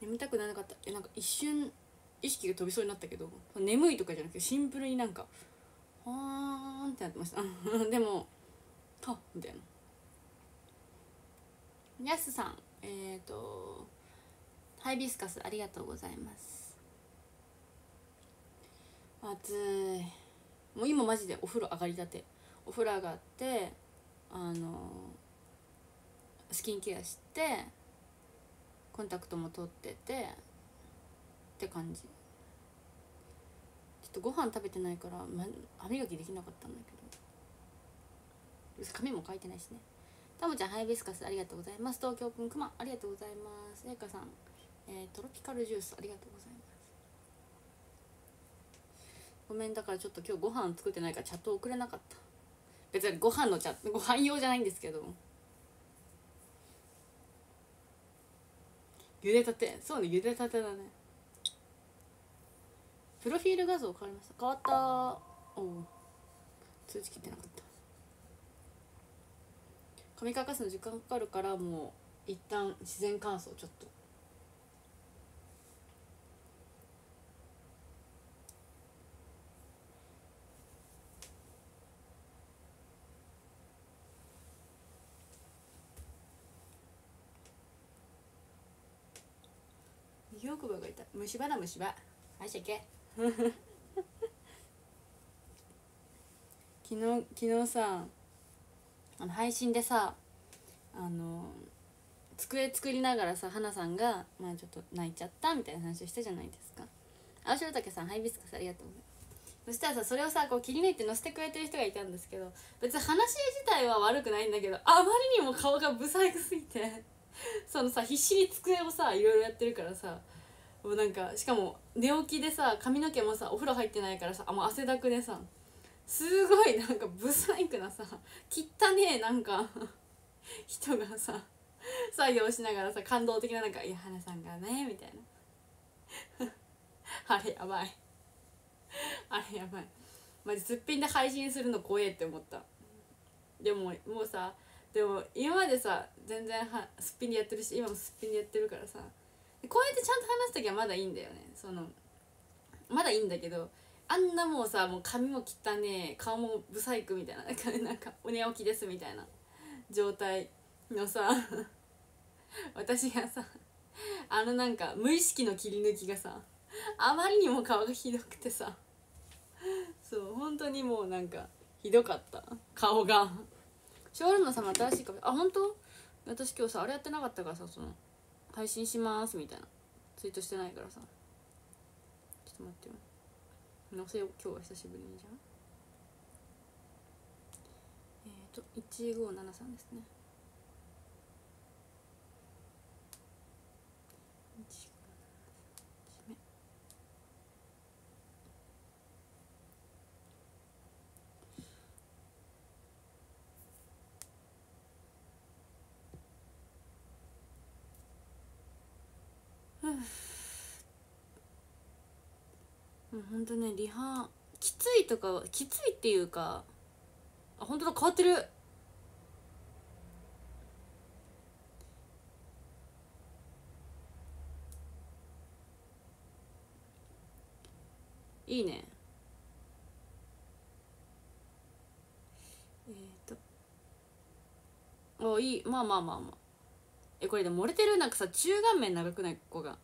眠たくならなかった。えなんか一瞬意識が飛びそうになったけど眠いとかじゃなくてシンプルになんかはーんってなってました。でもはっみたいな。やすさんえっ、ー、とハイビスカスありがとうございます。暑い。もう今マジでお風呂上がりたて。お風呂上がってあのスキンケアしてコンタクトも取っててって感じ。ちょっとご飯食べてないから、ま、歯磨きできなかったんだけど。髪も描いてないしね。たもちゃんハイビスカスありがとうございます。東京くんくまありがとうございます。えいかさん、えー、トロピカルジュースありがとうございます。ごめんだからちょっと今日ご飯作ってないからチャット送れなかった。別にご飯のチャットご飯用じゃないんですけど。茹でたて。そうね茹でたてだね。プロフィール画像変わりました。変わった。おお通知切ってなかった。髪乾かすの時間かかるからもう一旦自然乾燥ちょっと。奥歯が痛い虫歯だ虫歯。はいしゃけ昨日昨日さあの配信でさあの机作りながらさ花さんがまあちょっと泣いちゃったみたいな話をしたじゃないですか。青白竹さんハイビスカスありがとうございますそしたらさそれをさこう切り抜いて載せてくれてる人がいたんですけど別に話自体は悪くないんだけどあまりにも顔が不細工すぎてそのさ必死に机をさいろいろやってるからさもうなんかしかも寝起きでさ髪の毛もさお風呂入ってないからさあもう汗だくでさすごいなんかブサイクなさ汚ねえなんか人がさ作業しながらさ感動的ななんか「いや花さんがね」みたいな。あれやばい。あれやばい。マジすっぴんで配信するの怖えって思った。でももうさでも今までさ全然はすっぴんでやってるし今もすっぴんでやってるからさこうやってちゃんと話す時はまだいいんだよね。そのまだいいんだけどあんなもうさもう髪も汚ねえ顔もブサイクみたいななんかなんかお寝起きですみたいな状態のさ 私がさあのなんか無意識の切り抜きがさあまりにも顔がひどくてさそう本当にもうなんかひどかった顔が。ショールーム様新しい壁あ本当？私今日さあれやってなかったからさその配信しますみたいな。ツイートしてないからさ。ちょっと待ってよ。載せよ今日は久しぶりにじゃんえっ、ー、と1573ですね。もうほんとねリハきついとかきついっていうかあ本当だ変わってる。いいね。えっ、ー、とおいい。まあまあまあまあ。えこれで漏れてる？なんかさ中顔面長くない？ここが。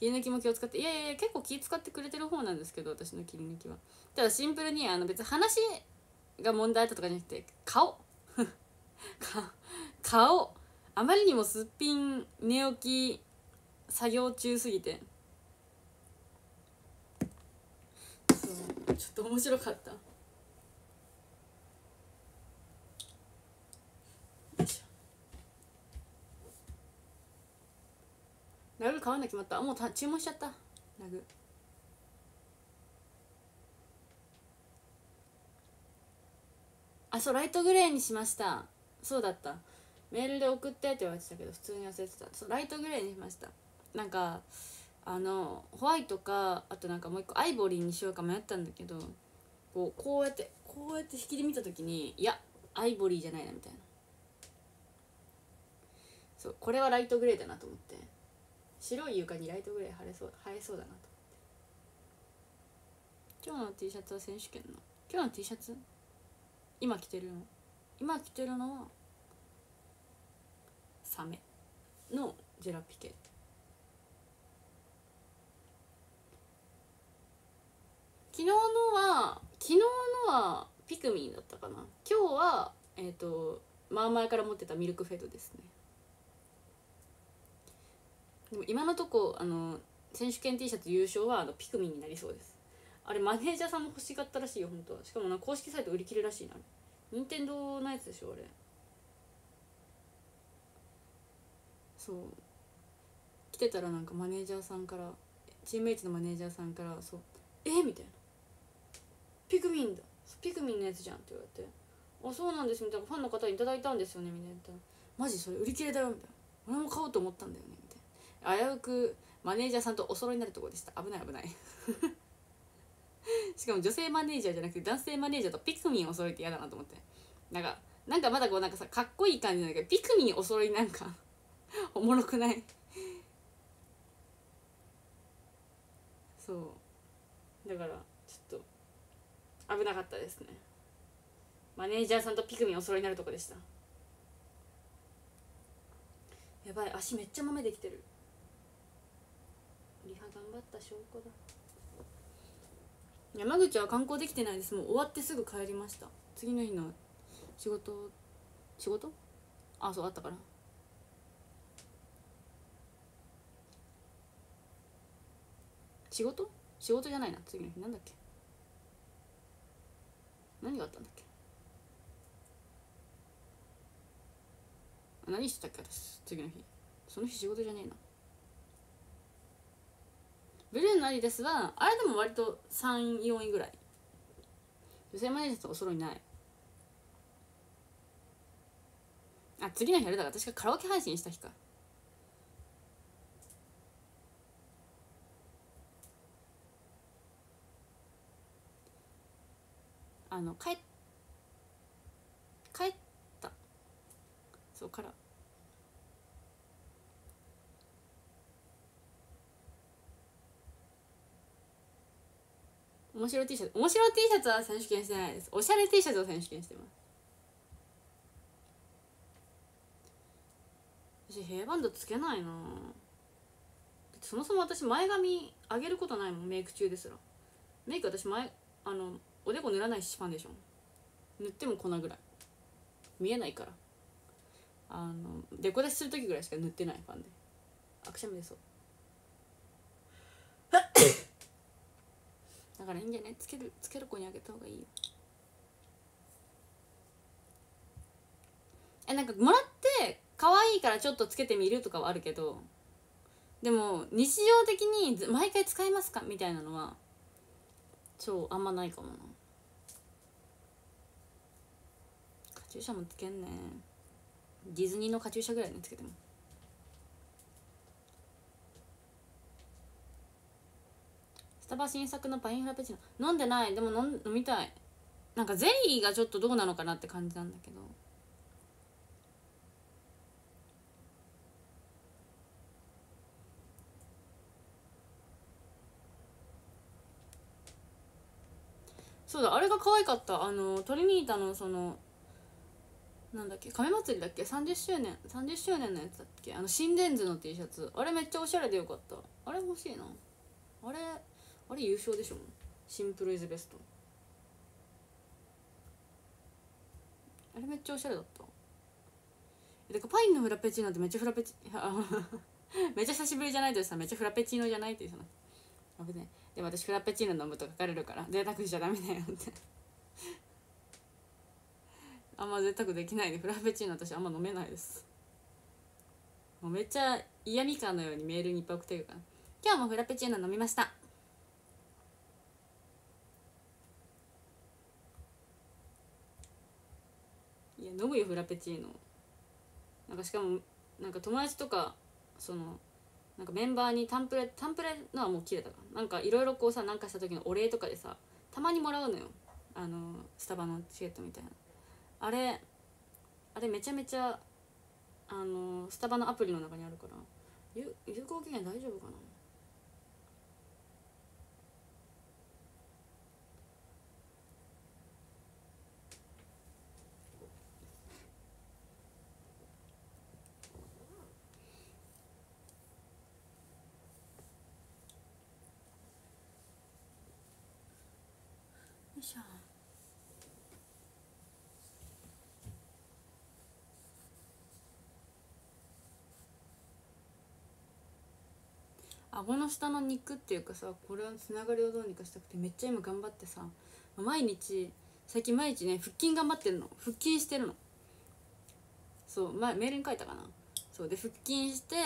切り抜きも気を使っていやいや結構気使ってくれてる方なんですけど私の切り抜きは。ただシンプルにあの別に話が問題あったとかじゃなくて顔。顔。あまりにもすっぴん寝起き作業中すぎて。そうちょっと面白かった。ラグ買わな決まった。もう注文しちゃった。ラグ。あそうライトグレーにしました。そうだった。メールで送ってって言われてたけど普通に忘れてた。そうライトグレーにしました。なんかあのホワイトかあとなんかもう一個アイボリーにしようか迷ったんだけどこうこうやってこうやって引きで見た時にいやアイボリーじゃないなみたいな。そうこれはライトグレーだなと思って。白い床にライトグレー貼れそう映えそうだなと思って。今日の T シャツは選手権の？今日の T シャツ？今着てるの？今着てるのはサメ。のジェラピケ。昨日のは昨日のはピクミンだったかな。今日はえっ、ー、と前々から持ってたミルクフェードですね。でも今のとこあの選手権 T シャツ優勝はあのピクミンになりそうです。あれマネージャーさんも欲しがったらしいよ本当は。しかもな公式サイト売り切れらしいな。任天堂のやつでしょあれ。そう。来てたらなんかマネージャーさんからチームメイツのマネージャーさんから「そう。え？みたいな「ピクミンだ。ピクミンのやつじゃん」って言われて「あそうなんです」みたいな。ファンの方に頂いたんですよねみたいな。マジそれ売り切れだよ」みたいな「俺も買おうと思ったんだよね」危うくマネージャーさんとお揃いになるとこでした。危ない危ない。しかも女性マネージャーじゃなくて男性マネージャーとピクミンお揃いって嫌だなと思って。なんかなんかまだこうなんかさかっこいい感じなんだけどピクミンお揃いなんか おもろくない？そう。だからちょっと危なかったですね。マネージャーさんとピクミンお揃いになるとこでした。やばい足めっちゃ豆できてる。リハ頑張った証拠だ。山口は観光できてないです。もう終わってすぐ帰りました。次の日の仕事仕事？あそうあったから仕事？仕事じゃないな。次の日なんだっけ？何があったんだっけ？何してたっけ私？次の日。その日仕事じゃねえな。ブルーのアディダスはあれでも割と34位ぐらい。女性マネージャーとお揃いない。あ次の日あれだから私がカラオケ配信した日か。あの帰帰った。そうから面白 T シャツ面白 T シャツは選手権してないです。おしゃれ T シャツを選手権してます。私ヘアバンドつけないな。そもそも私前髪上げることないもんメイク中ですら。メイク私前あのおでこ塗らないしファンデーション。塗っても粉ぐらい。見えないから。あのデコ出しする時ぐらいしか塗ってないファンであくしゃみでそう だからいいんじゃない？つけるつける子にあげた方がいいよ。えなんかもらって可愛いからちょっとつけてみるとかはあるけどでも日常的に毎回使いますか？みたいなのは超あんまないかもな。カチューシャもつけんね。ディズニーのカチューシャぐらいねつけても。タバ新作のパインフラペチーノ。飲んでない。でも飲飲みたい。なんかゼリーがちょっとどうなのかなって感じなんだけど。そうだあれが可愛かった。あのトリニータのそのなんだっけ亀祭りだっけ？30周年30周年のやつだっけ？あの心電図の T シャツ。あれめっちゃおしゃれでよかった。あれ欲しいな。あれあれ優勝でしょ？シンプルイズベスト。あれめっちゃおしゃれだった。だからパインのフラペチーノってめっちゃフラペチ めっちゃ久しぶりじゃないとさめっちゃフラペチーノじゃないって言うの危ないでも私フラペチーノ飲むと書かれるから贅沢しちゃダメだよって。あんま贅沢できないでフラペチーノ私あんま飲めないです。もうめっちゃ嫌味感のようにメールにいっぱい送ってるから。今日もフラペチーノ飲みました。いや飲むよフラペチーノ？なんかしかもなんか友達とかそのなんかメンバーにタンプレタンプレのはもう切れたからなんかいろいろこうさ何かした時のお礼とかでさたまにもらうのよ。あのスタバのチケットみたいな。あれあれめちゃめちゃあのスタバのアプリの中にあるから。有有効期限大丈夫かなよいしょ顎の下の肉っていうかさこれはつながりをどうにかしたくてめっちゃ今頑張ってさ毎日最近毎日ね腹筋頑張ってるの。腹筋してるの。そう前メールに書いたかな。そうで腹筋して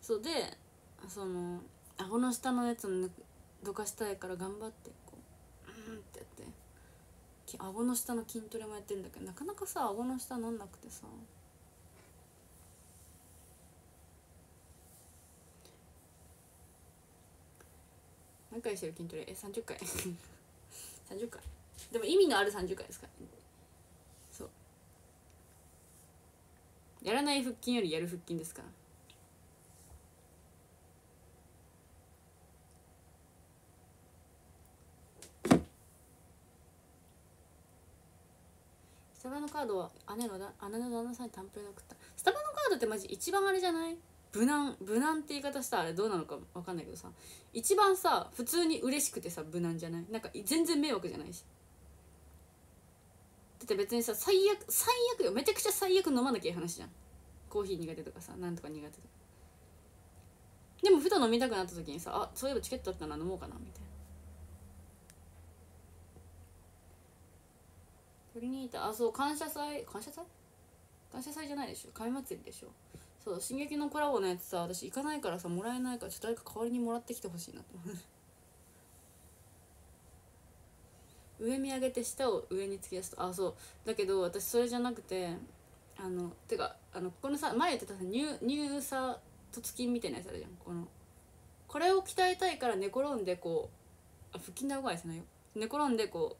そうでその顎の下のやつをどかしたいから頑張ってこううんってやって。顎の下の筋トレもやってるんだけどなかなかさ顎の下なんなくてさ。何回してる筋トレ。え30回。30回。でも意味のある30回ですから。そう。やらない腹筋よりやる腹筋ですから。スタバのカードは姉のだ姉の旦那さんにタンプレで送った。スタバのカードってマジ一番あれじゃない？無難無難って言い方したらあれどうなのか分かんないけどさ一番さ普通に嬉しくてさ無難じゃない？なんか全然迷惑じゃないし。だって別にさ最悪最悪よ。めちゃくちゃ最悪飲まなきゃいい話じゃん。コーヒー苦手とかさなんとか苦手とか。でもふと飲みたくなった時にさあそういえばチケットあったな飲もうかなみたいな。トリニータあそう感謝祭？感謝祭？感謝祭じゃないでしょ。神祭りでしょ。そう進撃のコラボのやつさ私行かないからさもらえないからちょっと誰か代わりにもらってきてほしいなと思う。上見上げて下を上に突き出すと。あそう。だけど私それじゃなくてあのてかあのこのさ前言ってたさ乳乳差突筋みたいなやつあるじゃん。このこれを鍛えたいから寝転んでこうあ腹筋で顎はですないよ寝転んでこ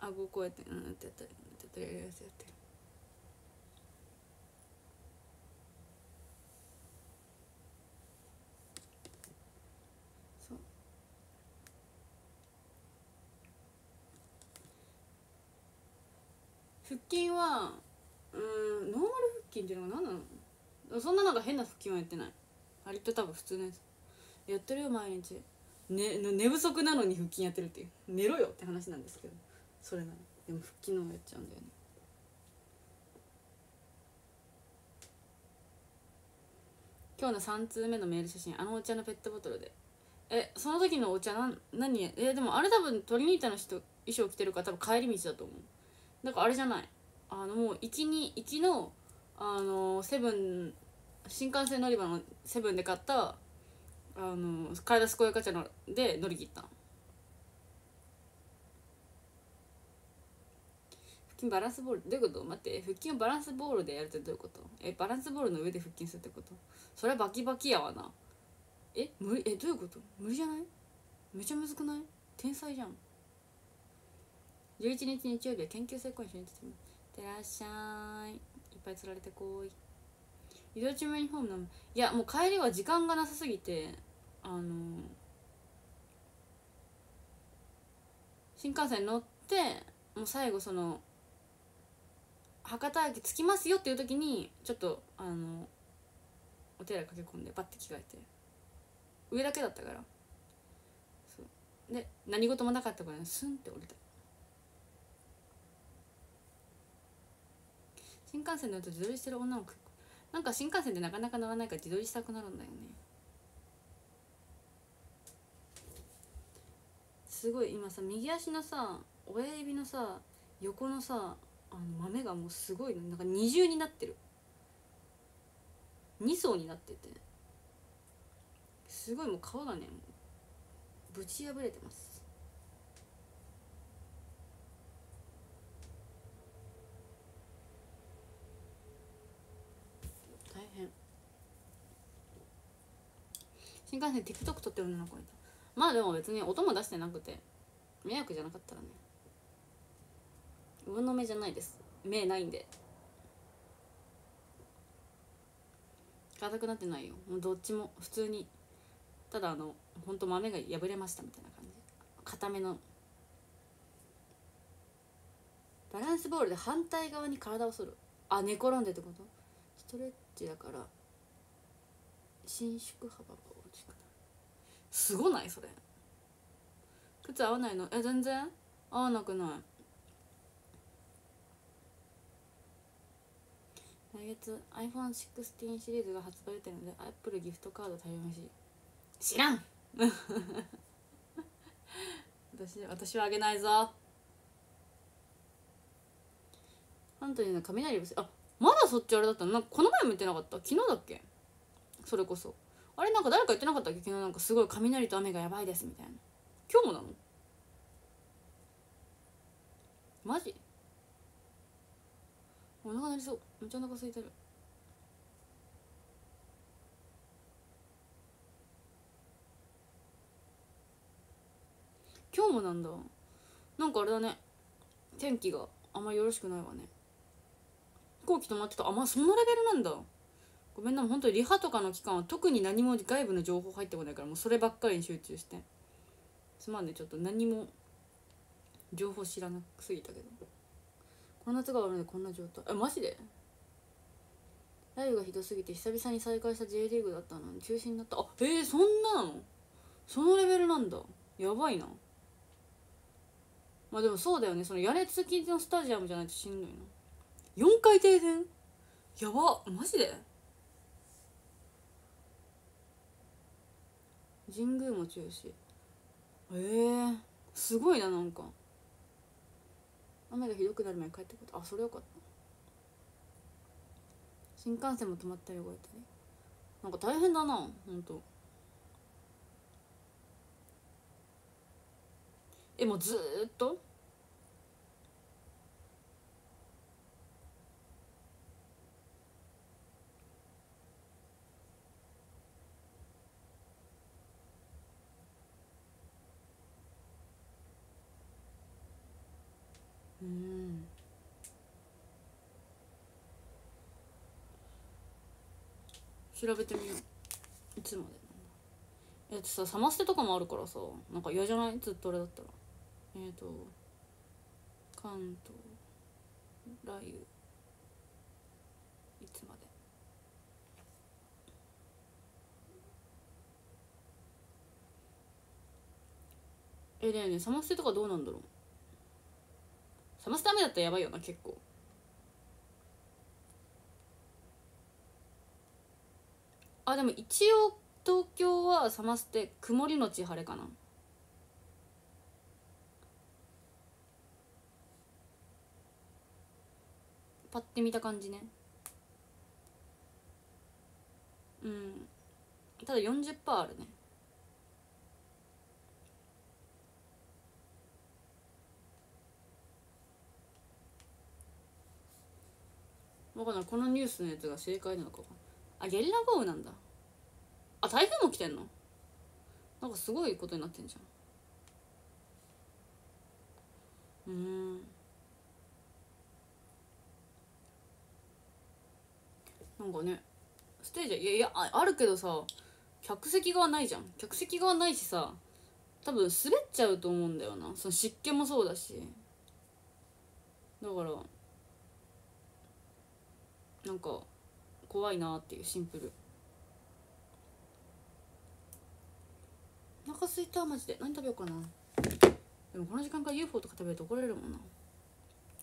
う顎こうやってうんってやったりやったりやってやって筋はうんノーマル腹筋っていうのが何なの？そんななんか変な腹筋はやってない。割と多分普通のやつ。やってるよ毎日、ね、寝不足なのに腹筋やってるっていう。寝ろよって話なんですけど。それなの。でも腹筋の方やっちゃうんだよね。今日の3通目のメール写真あのお茶のペットボトルで。えその時のお茶なん何？えでもあれ多分トリニータの人衣装着てるから多分帰り道だと思う。だかあれじゃない？あのもう行きに行きのあのセブン新幹線乗り場のセブンで買ったあの体健やか茶ので乗り切った腹筋バランスボールどういうこと？待って腹筋をバランスボールでやるってどういうこと？えバランスボールの上で腹筋するってこと？それはバキバキやわな。え無理？えどういうこと？無理じゃない？めちゃむずくない？天才じゃん。11日日曜日は研究生講演しに行っていってらっしゃいいっぱい釣られてこい移動中もユニフォームなのいやもう帰りは時間がなさすぎてあの新幹線乗ってもう最後その博多駅着きますよっていう時にちょっとあのお手洗い駆け込んでバッて着替えて上だけだったから。そう。で何事もなかったからスンって降りた。新幹線乗ると自撮りしてる女の子。なんか新幹線でなかなか乗らないから自撮りしたくなるんだよね。すごい今さ右足のさ親指のさ横のさあの豆がもうすごいの。なんか二重になってる。2層になってて。すごいもう皮がねぶち破れてます大変新幹線 TikTok 撮ってる女の子いた。まあでも別に音も出してなくて迷惑じゃなかったらね。上の目じゃないです。目ないんで。硬くなってないよ。もうどっちも普通に。ただあのほんと豆が破れましたみたいな感じ。硬めの。バランスボールで反対側に体を反る。あ寝転んでってこと？ストレッチだから伸縮幅がすごないそれ。靴合わないの？え全然？合わなくない。来月 iPhone16 シリーズが発売予定なので Apple ギフトカード対応し知らん。私私はあげないぞ。ハントニーの雷ぶせあまだそっちあれだったの？なんかこの前も言ってなかった？昨日だっけ？それこそ。あれなんか誰か言ってなかったっけ？昨日なんかすごい雷と雨がやばいですみたいな。今日もなの？マジ？お腹鳴りそう。めっちゃお腹空いてる。今日もなんだ。なんかあれだね。天気があんまよろしくないわね。飛行機止まってた。あまあそのレベルなんだ。ごめんな本当にリハとかの期間は特に何も外部の情報入ってこないからもうそればっかりに集中して。すまんねちょっと何も情報知らなすぎたけど。この夏が終わるのでこんな状態。えマジで？雷雨がひどすぎて久々に再開した J リーグだったのに中止になった。あえー、そんなの？そのレベルなんだ。やばいな。まあでもそうだよね。その屋根付きのスタジアムじゃないとしんどいな。4回停電？やば。マジで？神宮も中止え。ー、すごいななんか。雨がひどくなる前に帰ってくるあそれよかった。新幹線も止まったり動いたりなんか大変だなほんと。えもうずーっと？うん。調べてみよう。いつまでえっとさサマステとかもあるからさなんか嫌じゃない？ずっとあれだったら。えっ、と関東雷雨。いつまで？えねえね。サマステとかどうなんだろう？サマステ雨だったらやばいよな結構。あでも一応東京はサマステ曇りのち晴れかな。パッて見た感じね。うん。ただ40%あるね。わかんない。このニュースのやつが正解なのかあゲリラ豪雨なんだ。あ台風も来てんの？なんかすごいことになってんじゃん。うん。なんかねステージいやいやああるけどさ客席側ないじゃん。客席側ないしさ多分滑っちゃうと思うんだよな。その湿気もそうだし。だからなんか怖いなっていうシンプル。お腹すいたマジで。何食べようかな。でもこの時間から UFO とか食べると怒られるもんな。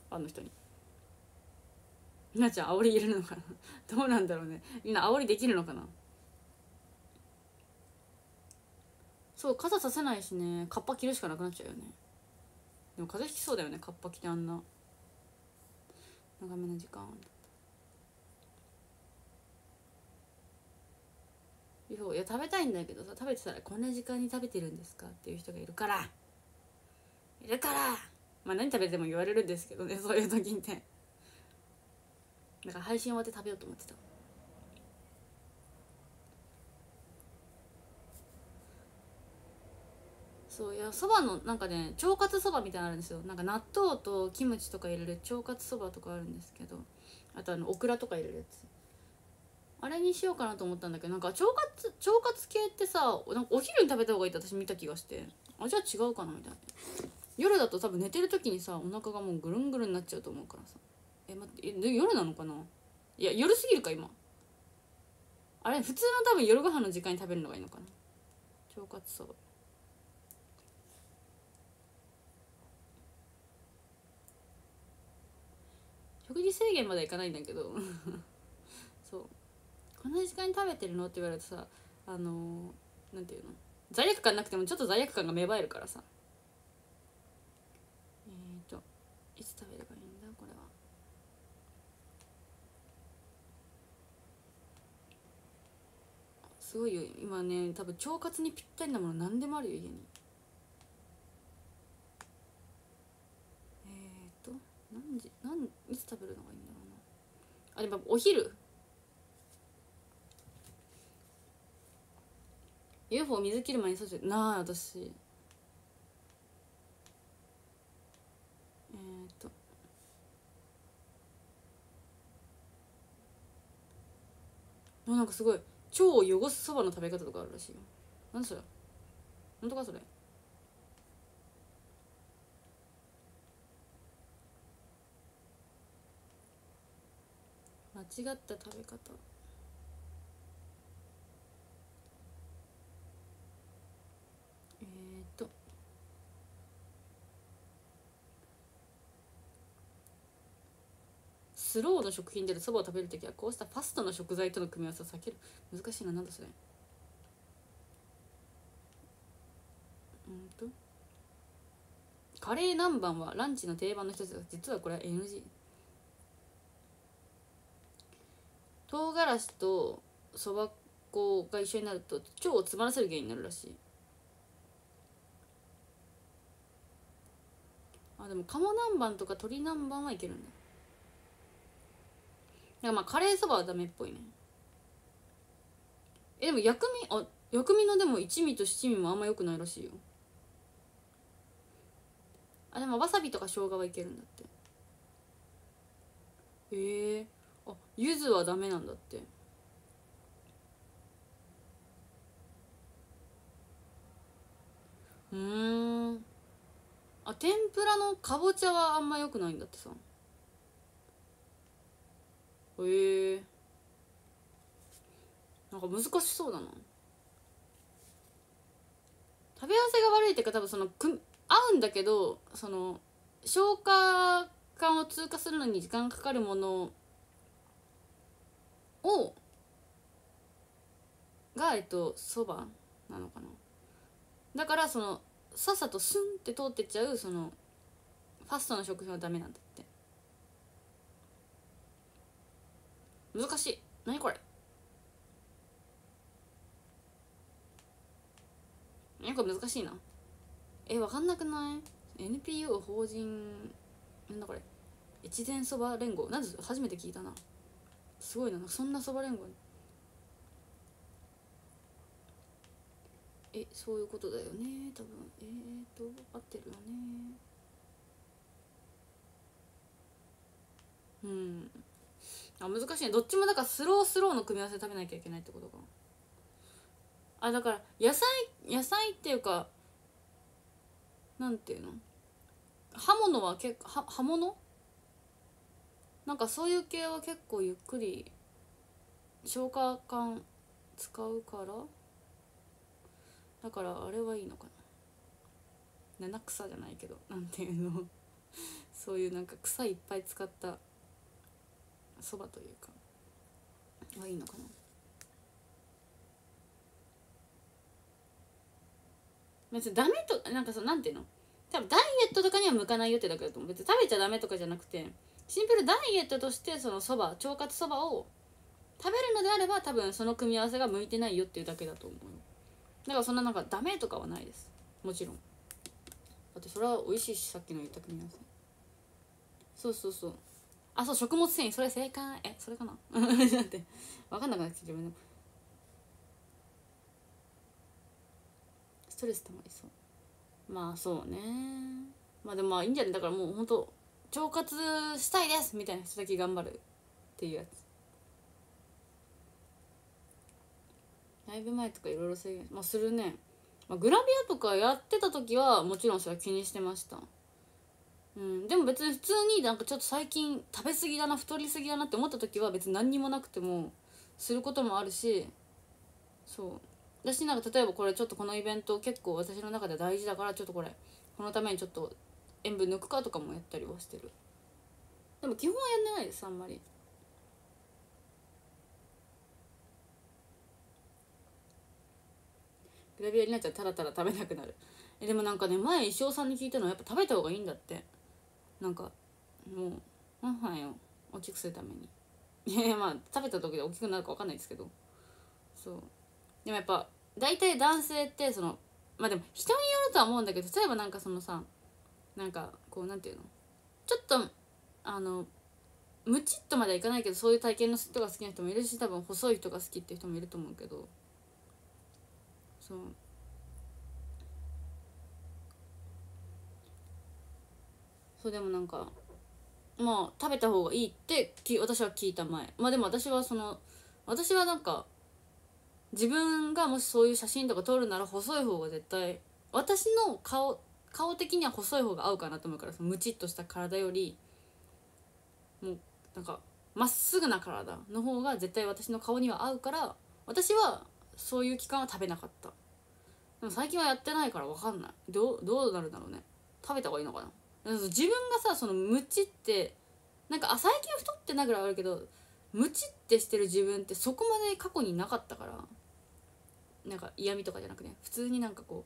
あの人に。みなちゃん煽り入れるのかな。どうなんだろうね。みんな煽りできるのかな。そう傘させないしね。カッパ着るしかなくなっちゃうよね。でも風邪ひきそうだよね。カッパ着てあんな。長めの時間そういや食べたいんだけどさ食べてたらこんな時間に食べてるんですかっていう人がいるから。いるから。まあ何食べても言われるんですけどね そういう時ってだから配信終わって食べようと思ってた。そういやそばのなんかね腸活そばみたいなのあるんですよ。なんか納豆とキムチとか入れる腸活そばとかあるんですけど。あとあのオクラとか入れるやつ。あれにしようかなと思ったんだけどなんか腸活腸活系ってさなんかお昼に食べた方がいいって私見た気がして。あじゃあ違うかなみたいな。夜だと多分寝てる時にさお腹がもうぐるんぐるんになっちゃうと思うからさ。え待って夜なのかな？いや夜すぎるか今。あれ普通の多分夜ご飯の時間に食べるのがいいのかな。腸活そば食事制限まではいかないんだけど。この時間に食べてるの？って言われるとさあのー、なんていうの？罪悪感なくてもちょっと罪悪感が芽生えるからさ。えっ、ー、といつ食べればいいんだ？これは。すごいよ。今ね多分腸活にぴったりなもの何でもあるよ家に。えっ、ー、と何時何いつ食べるのがいいんだろうな。あでもお昼。UFO 水切る前にそうなあ私。えっ、ー、となんかすごい。腸を汚すそばの食べ方とかあるらしいよ。何それ。本当かそれ。間違った食べ方。スローの食品でそばを食べる時はこうしたファストの食材との組み合わせを避ける。難しいななんだそれ。うんと。カレー南蛮はランチの定番の一つです実はこれは NG 唐辛子とそば粉が一緒になると腸を詰まらせる原因になるらしい。あでも鴨南蛮とか鶏南蛮はいけるんだかまあカレーそばはダメっぽいね。えでも薬味あ薬味のでも一味と七味もあんまよくないらしいよ。あでもわさびとか生姜はいけるんだって。へえ。ー、あ柚子はダメなんだって。うん。あ天ぷらのかぼちゃはあんまよくないんだってさ。へえなんか難しそうだな。食べ合わせが悪いっていうか多分そのく合うんだけどその消化管を通過するのに時間かかるものをがえっとそばなのかな。だからそのさっさとスンって通ってっちゃうそのファストな食品はダメなんだって難しい。何これ？何これ？難しいな。え分かんなくない？NPO 法人なんだこれ？越前そば連合。なんで初めて聞いたな。すごいな。そんなそば連合えそういうことだよね。多分。えーと合ってるよね。うん。あ難しいね。どっちもだからスロースローの組み合わせ食べなきゃいけないってことか。あだから野菜野菜っていうかなんていうの？刃物は結構刃物？なんかそういう系は結構ゆっくり消化管使うからだからあれはいいのかな。七草じゃないけどなんていうの？そういうなんか草いっぱい使ったそばというかはいいのかな？別にダメとなんかそのなんていうの？多分ダイエットとかには向かないよってだけだと思う。別に食べちゃダメとかじゃなくてシンプルダイエットとしてそのそば腸活そばを食べるのであれば多分その組み合わせが向いてないよっていうだけだと思う。だからそんななんかダメとかはないです。もちろん。だってそれは美味しいしさっきの言った組み合わせ。そうそうそう。あそう食物繊維。それ正解。えそれかな？分かんなくなってきて自分でもストレス溜まりそう。まあそうね。まあでもまあいいんじゃない？だからもうほんと腸活したいです。みたいな人だけ頑張るっていうやつ。ライブ前とかいろいろ制限。まあするね、まあ、グラビアとかやってた時はもちろんそれは気にしてました。うん。でも別に普通になんかちょっと最近食べ過ぎだな太りすぎだなって思った時は別に何にもなくてもすることもあるしそう。私なんか例えばこれちょっとこのイベント結構私の中で大事だからちょっとこれこのためにちょっと塩分抜くかとかもやったりはしてる。でも基本はやんないですあんまり。グラビアになっちゃうたらたら食べなくなる。えでもなんかね前石尾さんに聞いたのはやっぱ食べた方がいいんだって。なんかもうなんなんよ大きくするために。いやいやまあ食べた時で大きくなるか分かんないですけど。そう。でもやっぱ大体男性ってそのまあでも人によるとは思うんだけど例えばなんかそのさなんかこうなんていうの？ちょっとあのムチっとまではいかないけどそういう体験の人が好きな人もいるし多分細い人が好きっていう人もいると思うけど。そう。そうでもなんかまあ食べた方がいいって私は聞いた前。まあでも私はその私はなんか自分がもしそういう写真とか撮るなら細い方が絶対私の顔顔的には細い方が合うかなと思うからそのムチっとした体よりもうなんかまっすぐな体の方が絶対私の顔には合うから私はそういう期間は食べなかった。でも最近はやってないから分かんない。どうどうなるんだろうね。食べた方がいいのかな。自分がさそのムチってなんかあ最近太ってなぐらいあるけどムチってしてる自分ってそこまで過去になかったからなんか嫌味とかじゃなくね普通になんかこ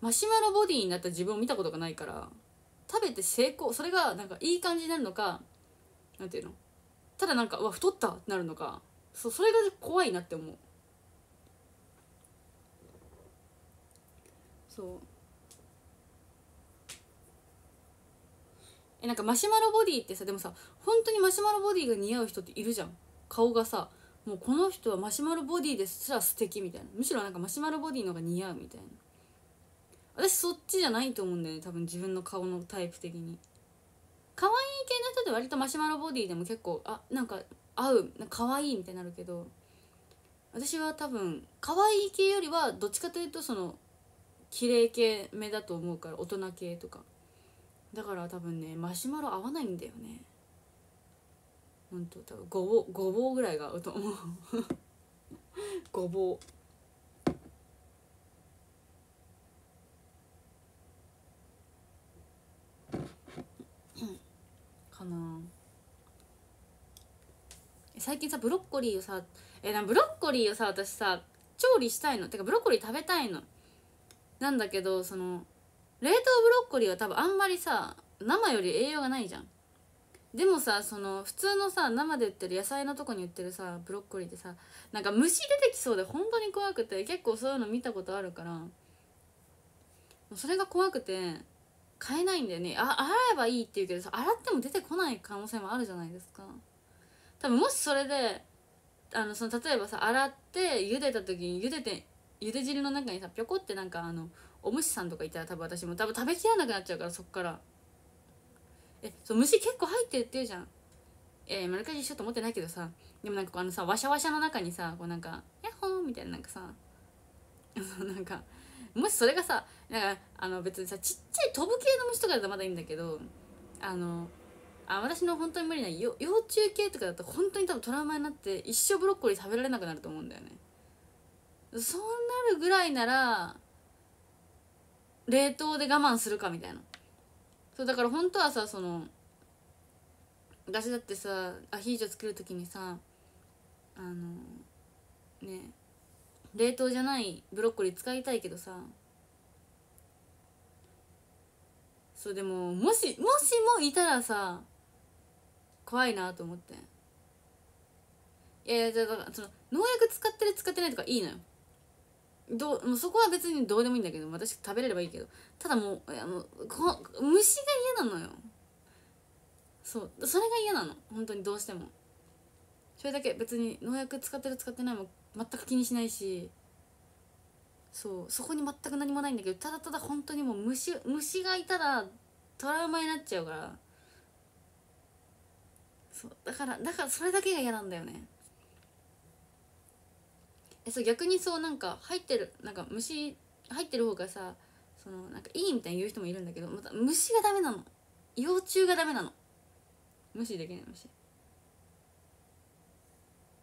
うマシュマロボディになった自分を見たことがないから食べて成功それがなんかいい感じになるのかなんていうのただなんかうわ太ったってなるのかそそれが怖いなって思う。そう。えなんかマシュマロボディってさでもさ本当にマシュマロボディが似合う人っているじゃん。顔がさもうこの人はマシュマロボディですら素敵みたいな。むしろなんかマシュマロボディの方が似合うみたいな。私そっちじゃないと思うんだよね多分自分の顔のタイプ的に。可愛い系の人って割とマシュマロボディでも結構あなんか合うなんか可愛いみたいになるけど私は多分可愛い系よりはどっちかというとその綺麗系目だと思うから大人系とか。だから多分ねマシュマロ合わないんだよね。ほんと多分ごぼうごぼうぐらいが合うと思う。ごぼう。かな。最近さブロッコリーをさえなブロッコリーをさ私さ調理したいの。てかブロッコリー食べたいの。なんだけどその冷凍ブロッコリーは多分あんまりさ生より栄養がないじゃん。でもさその普通のさ生で売ってる野菜のとこに売ってるさブロッコリーってさなんか虫出てきそうで本当に怖くて結構そういうの見たことあるからそれが怖くて買えないんだよね。あ洗えばいいって言うけどさ洗っても出てこない可能性もあるじゃないですか。多分もしそれであのその例えばさ洗って茹でた時に茹でて茹で汁の中にさぴょこってなんかあのお虫さんとかいたら多分私も多分食べきらなくなっちゃうからそっから。えそう虫結構入ってるって言うじゃん。えー、丸かじしようと思ってないけどさ。でもなんかこうあのさワシャワシャの中にさこうなんか「ヤッホー」みたいななんかさ。なんかもしそれがさなんかあの別にさちっちゃい飛ぶ系の虫とかだとまだいいんだけどあのあ私の本当に無理ない幼虫系とかだと本当に多分トラウマになって一生ブロッコリー食べられなくなると思うんだよね。そうなるぐらいなら冷凍で我慢するかみたいな。そうだから本当はさその私だってさアヒージョ作る時にさあのね冷凍じゃないブロッコリー使いたいけどさそうでももしもしもいたらさ怖いなと思って。いやいやだからその農薬使ってる使ってないとかいいのよ。どうもうそこは別にどうでもいいんだけど私食べれればいいけどただもういやもうこ虫が嫌なのよ。そうそれが嫌なの。本当にどうしても。それだけ別に農薬使ってる使ってないも全く気にしないしそうそこに全く何もないんだけどただただ本当にもう虫虫がいたらトラウマになっちゃうから。そうだからだからそれだけが嫌なんだよね。えそう逆にそうなんか入ってるなんか虫入ってる方がさそのなんかいいみたいに言う人もいるんだけどまた虫がダメなの。幼虫がダメなの。無視できない虫。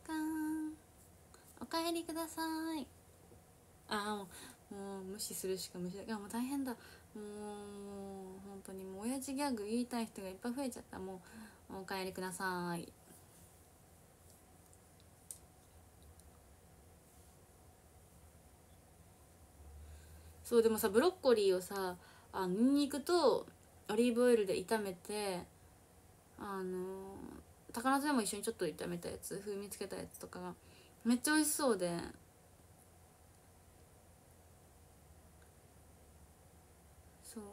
カーン。おかえりください。ああもうもう無視するしか無視だけもう大変だ。もう本当にもう親父ギャグ言いたい人がいっぱい増えちゃった。もうおかえりください。そうでもさブロッコリーをさあニンニクとオリーブオイルで炒めてあの高菜とでも一緒にちょっと炒めたやつ風味つけたやつとかがめっちゃ美味しそうで。そう。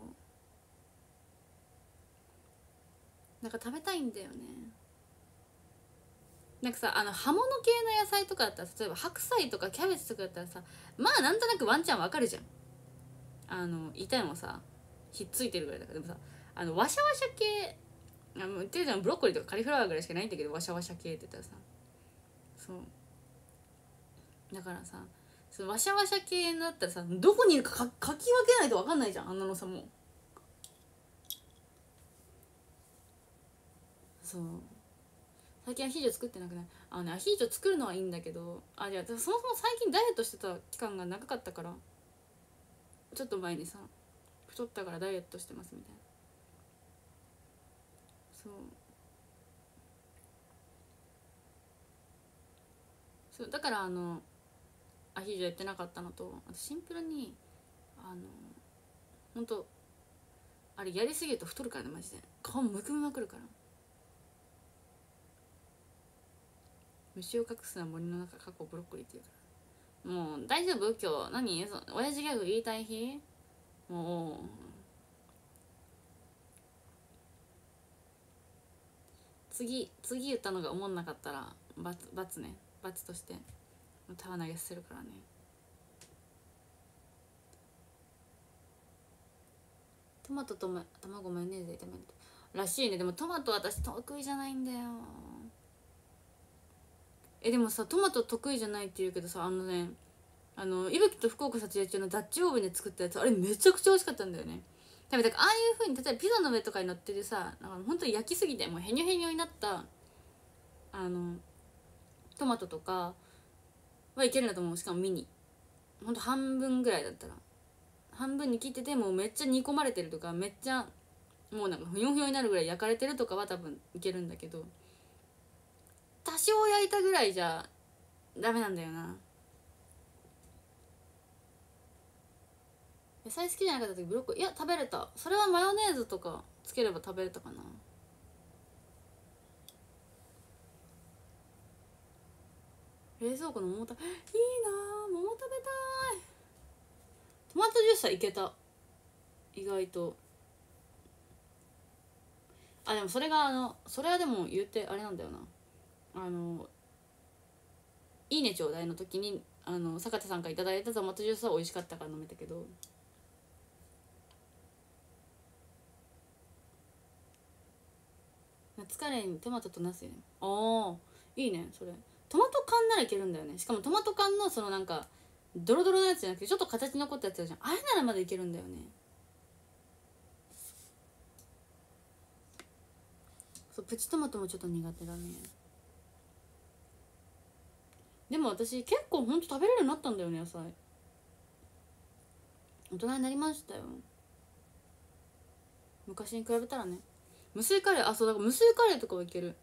なんか食べたいんだよね。なんかさあの葉物系の野菜とかだったら例えば白菜とかキャベツとかだったらさまあなんとなくワンちゃんわかるじゃん。あの痛いもさひっついてるぐらいだからでもさあのワシャワシャ系あのていうじゃんブロッコリーとかカリフラワーぐらいしかないんだけどワシャワシャ系って言ったらさそう。だからさそのワシャワシャ系だったらさどこにいるかかかき分けないと分かんないじゃんあんなのさもう。そう。最近アヒージョ作ってなくない？あのねアヒージョ作るのはいいんだけどあいやそもそも最近ダイエットしてた期間が長かったから。ちょっと前にさ太ったからダイエットしてますみたいな。そう。そうだからあのアヒージョやってなかったのとあとシンプルにあの本当あれやりすぎると太るからねマジで。顔むくみまくるから。虫を隠すのは森の中過去ブロッコリーっていうから。もう大丈夫？今日。何？そ親父ギャグ言いたい日？もう。次次言ったのが思んなかったら罰罰ね。罰として。束投げするからね。トマトと卵マヨネーズで炒めるらしいね。でもトマト私得意じゃないんだよ。えでもさトマト得意じゃないって言うけどさあのねあのいぶきと福岡撮影中のダッチオーブンで作ったやつあれめちゃくちゃ美味しかったんだよね。食べたああいうふうに例えばピザの上とかに乗ってるさなんか本当に焼きすぎてもうへにょへにょになったあのトマトとかはいけるんだと思う。しかもミニ。ほんと半分ぐらいだったら。半分に切っててもうめっちゃ煮込まれてるとかめっちゃもうなんかふよふよになるぐらい焼かれてるとかは多分いけるんだけど。多少焼いたぐらいじゃダメなんだよな。野菜好きじゃなかった時ブロッコリーいや食べれた。それはマヨネーズとかつければ食べれたかな。冷蔵庫の桃食べ いいな桃食べたい。トマトジュースはいけた。意外と。あでもそれがあのそれはでも言ってあれなんだよな。あの「いいねちょうだい」の時にあの坂田さんから頂いたトマトジュースは美味しかったから飲めたけど。夏カレーにトマトとナスよねあいいねそれ。トマト缶ならいけるんだよね。しかもトマト缶のそのなんかドロドロのやつじゃなくてちょっと形残ったやつあるじゃん。あれならまだいけるんだよね。そうプチトマトもちょっと苦手だね。でも私結構ほんと食べれるようになったんだよね野菜。大人になりましたよ。昔に比べたらね。無水カレーあそうだから無水カレーとかはいける。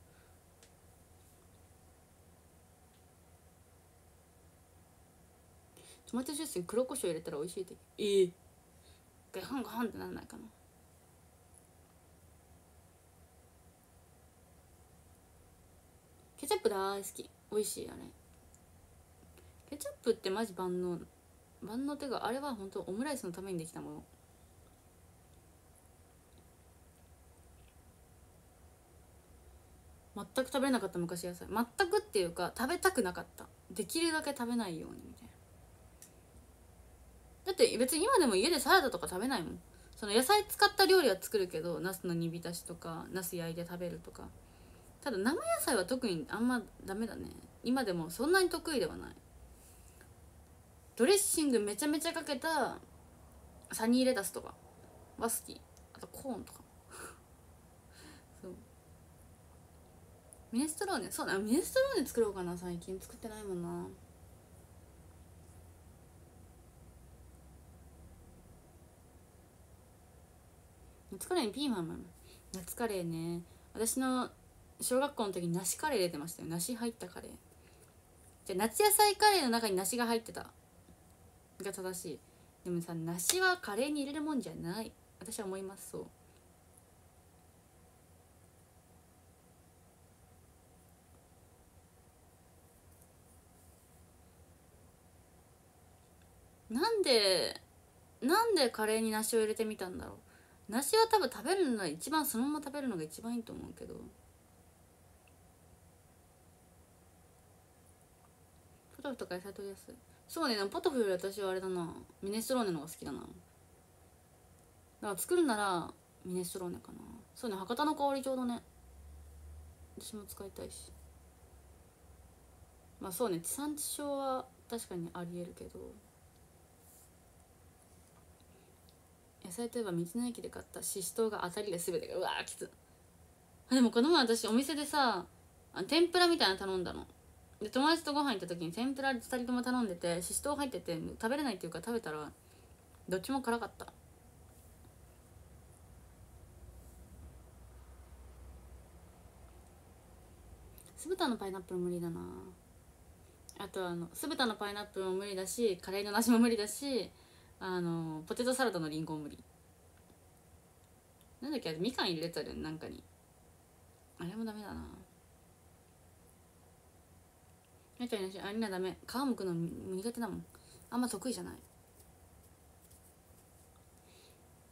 トマトジュースに黒胡椒入れたら美味しいって。ええ。ガハンガハンってならないかな。ケチャップ大好き。美味しいあれ。ケチャップってマジ万能。万能ってかあれは本当オムライスのためにできたもの。全く食べれなかった昔野菜。全くっていうか食べたくなかった。できるだけ食べないようにみたいな。だって別に今でも家でサラダとか食べないもん。その野菜使った料理は作るけどナスの煮浸しとかナス焼いて食べるとか。ただ生野菜は特にあんまダメだね。今でもそんなに得意ではない。ドレッシングめちゃめちゃかけたサニーレタスとかは好き。あとコーンとか。そう。ミネストローネ。そうだミネストローネ作ろうかな。最近作ってないもんな。夏カレーにピーマンも夏カレーね。私の小学校の時に梨カレー出てましたよ。梨入ったカレー。じゃ夏野菜カレーの中に梨が入ってた。が正しい。でもさ梨はカレーに入れるもんじゃない。私は思いますそう。なんでなんでカレーに梨を入れてみたんだろう。梨は多分食べるのが一番そのまま食べるのが一番いいと思うけど。ポトフとか野菜取りやすい。そうねポトフより私はあれだな。ミネストローネの方が好きだな。だから作るならミネストローネかな。そうね博多の香りちょうどね。私も使いたいし。まあそうね地産地消は確かにありえるけど。野菜といえば道の駅で買ったししとうが当たりで全てがうわーきつでもこの前私お店でさ天ぷらみたいなの頼んだの。で友達とご飯行った時に天ぷら2人とも頼んでてししとう入ってて食べれないっていうか食べたらどっちも辛かった。酢豚のパイナップル無理だな。あとあの酢豚のパイナップルも無理だしカレーの梨も無理だしあのポテトサラダのリンゴも無理。なんだっけみかん入れてたよなんかに。あれもダメだな。やちゃいなしありなダメ。皮むくの苦手だもん。あんま得意じゃない。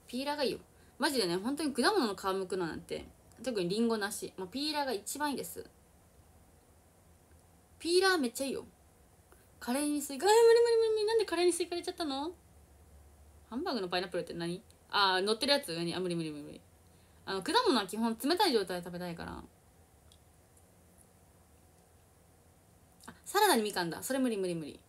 ピーラーがいいよ。マジでね本当に果物の皮むくのなんて特にリンゴなし、まあ、ピーラーが一番いいです。ピーラーめっちゃいいよ。カレーにスイカえ無理無理無理無理。なんでカレーにスイカ入れちゃったの？ハンバーグのパイナップルって何？ああ乗ってるやつに。あ無理無理無理無理。あの果物は基本冷たい状態で食べたいから。サラダにみかんだ。それ無理無理無理。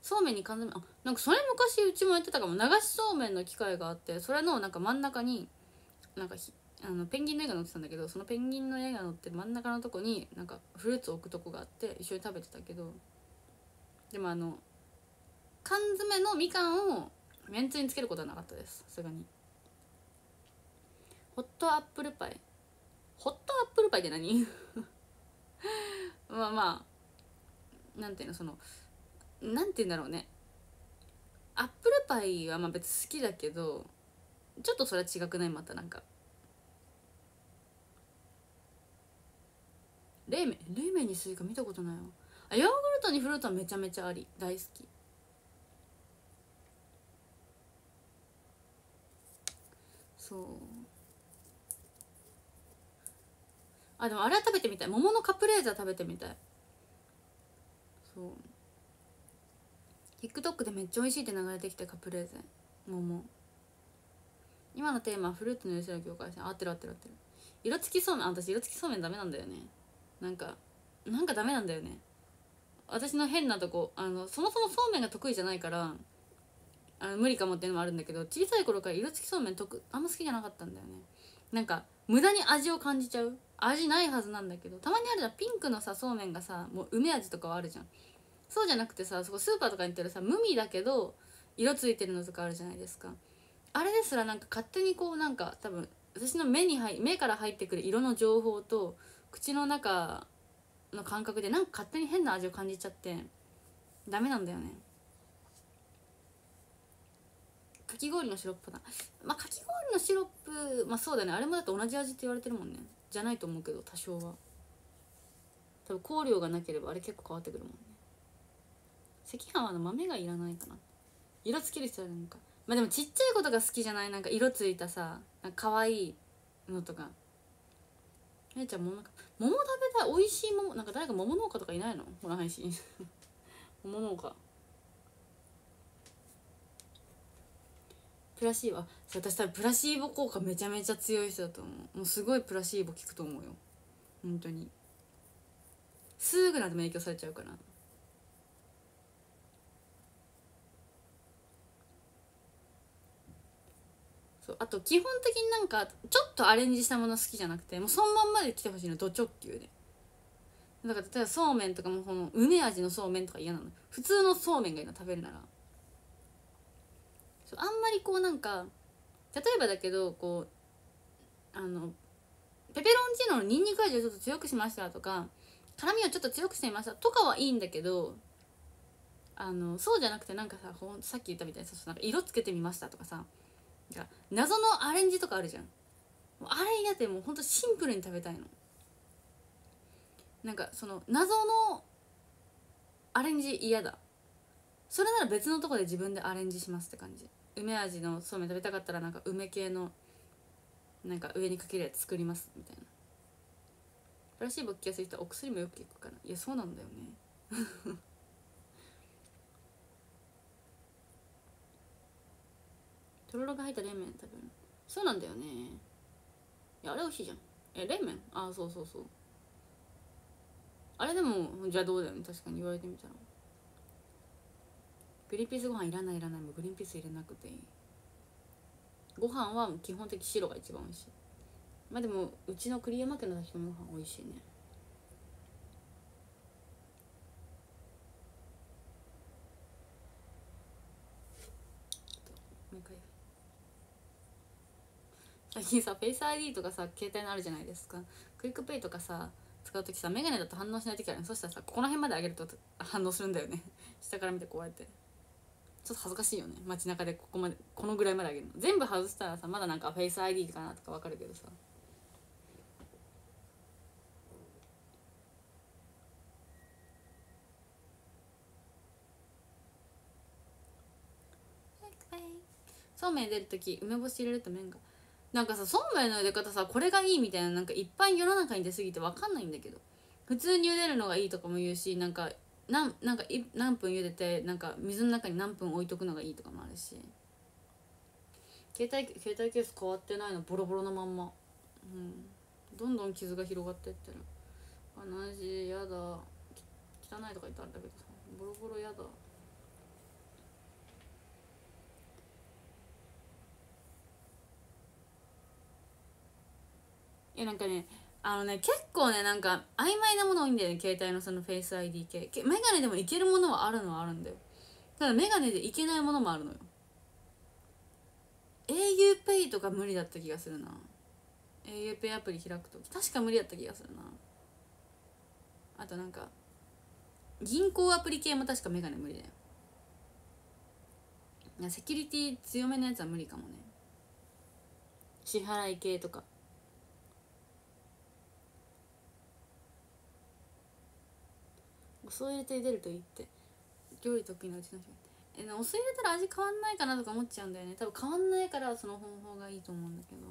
そうめんに缶詰あなんかそれ昔うちもやってたかも。流しそうめんの機械があってそれのなんか真ん中になんかひあのペンギンの絵が載ってたんだけどそのペンギンの絵が載って真ん中のとこになんかフルーツ置くとこがあって一緒に食べてたけど。でもあの缶詰のみかんをめんつゆにつけることはなかったです。さすがに。ホットアップルパイ。ホットアップルパイって何？まあまあなんていうのそのなんて言うんだろうね。アップルパイはまあ別好きだけどちょっとそれは違くない？またなんか。冷麺？冷麺にスイカ見たことないわ。あヨーグルトにフルーツはめちゃめちゃあり。大好き。そう。あでもあれは食べてみたい。桃のカプレーゼは食べてみたい。そう。TikTok でめっちゃ美味しいって流れてきてカプレーゼ。桃。今のテーマはフルーツの吉田境界線合ってる合ってる合ってる。色付きそうめん私色付きそうめんダメなんだよね。なんかなんかダメなんだよね。私の変なとこあのそもそもそうめんが得意じゃないからあの無理かもっていうのもあるんだけど小さい頃から色付きそうめん得あんま好きじゃなかったんだよね。なんか無駄に味を感じちゃう。味ないはずなんだけどたまにあるじゃんピンクのさそうめんがさもう梅味とかはあるじゃん。そうじゃなくてさそこスーパーとかに行ったらさ無味だけど色ついてるのとかあるじゃないですか。あれですらなんか勝手にこうなんか多分私の目に入目から入ってくる色の情報と口の中の感覚でなんか勝手に変な味を感じちゃってダメなんだよね。かき氷のシロップだ。まあかき氷のシロップまあそうだね。あれもだって同じ味って言われてるもんね。じゃないと思うけど多少は。多分香料がなければあれ結構変わってくるもんね。赤飯は豆がいらないかな。色つける必要あるのか。まあでもちっちゃいことが好きじゃない？なんか色ついたさなんか可愛いのとか。えちゃんもなんか。桃食べたい？美味しい桃？なんか誰か桃農家とかいないの？この配信。桃農家。プラシーボ。私多分プラシーボ効果めちゃめちゃ強い人だと思う。もうすごいプラシーボ効くと思うよ。本当に。すぐなんでも影響されちゃうから。そうあと基本的になんかちょっとアレンジしたもの好きじゃなくてもうそのまんまで来てほしいの。ド直球で。だから例えばそうめんとかもこの梅味のそうめんとか嫌なの。普通のそうめんがいいの食べるなら。そうあんまりこうなんか例えばだけどこうあのペペロンチーノのニンニク味をちょっと強くしましたとか辛みをちょっと強くしてみましたとかはいいんだけどあのそうじゃなくてなんかさほんさっき言ったみたいにさなんか色つけてみましたとかさ謎のアレンジとかあるじゃん。あれ嫌でもうほんとシンプルに食べたいの。なんかその謎のアレンジ嫌だ。それなら別のとこで自分でアレンジしますって感じ。梅味のそうめん食べたかったらなんか梅系のなんか上にかけるやつ作りますみたいな。プラシーボ効きやすい人はお薬もよく効くからいやそうなんだよね。とろろが入った冷麺食べるそうなんだよね。いやあれ美味しいじゃん。え冷麺ああそうそうそう。あれでも邪道だよね。確かに言われてみたら。グリーンピースご飯いらないいらないもうグリーンピース入れなくていい。ご飯は基本的白が一番美味しい。まあでもうちの栗山家の炊き込みご飯美味しいね。もう一回。最近さフェイス ID とかさ携帯のあるじゃないですか。 QUICPay とかさ使う時さメガネだと反応しない時あるそしたらさここら辺まで上げると反応するんだよね。下から見てこうやって。ちょっと恥ずかしいよね。街中でここまでこのぐらいまで上げるの。全部外したらさまだなんかフェイス ID かなとかわかるけどさ。そうめん出る時梅干し入れると麺が。なんかさそうめんの茹で方さこれがいいみたいななんかいっぱい世の中に出すぎて分かんないんだけど。普通に茹でるのがいいとかも言うしなんかなんなんかい何分茹でてなんか水の中に何分置いとくのがいいとかもあるし。携帯携帯ケース変わってないのボロボロのまんま。うん。どんどん傷が広がってってる。同じやだ。汚いとか言ったらあれだけどさ。ボロボロやだ。いやなんかねあのね結構ねなんか曖昧なもの多いんだよね携帯のそのフェイス ID 系。メガネでもいけるものはあるのはあるんだよ。ただメガネでいけないものもあるのよ。auPay とか無理だった気がするな。auPay アプリ開くと確か無理だった気がするな。あとなんか銀行アプリ系も確かメガネ無理だよ。いやセキュリティ強めのやつは無理かもね。支払い系とか。お酢を入れて茹でるといいって。料理得意なうちの人えお酢入れたら味変わんないかなとか思っちゃうんだよね。多分変わんないからその方法がいいと思うんだけど。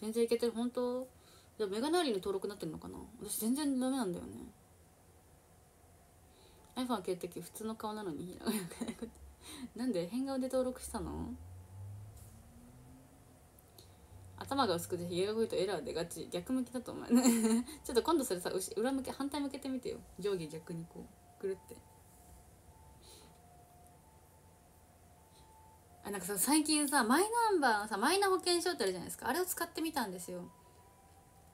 全然いけてる。本当？じゃメガネアリーに登録なってるのかな？私全然ダメなんだよね。iPhone 開ける時普通の顔なのに。ひらがなく なんで変顔で登録したの？頭が薄くてひげが濃いとエラー出がち。逆向きだと思う。ちょっと今度それさ裏向け反対向けてみてよ。上下逆にこうくるって。あなんかさ最近さマイナンバーのさマイナ保険証ってあるじゃないですか。あれを使ってみたんですよ。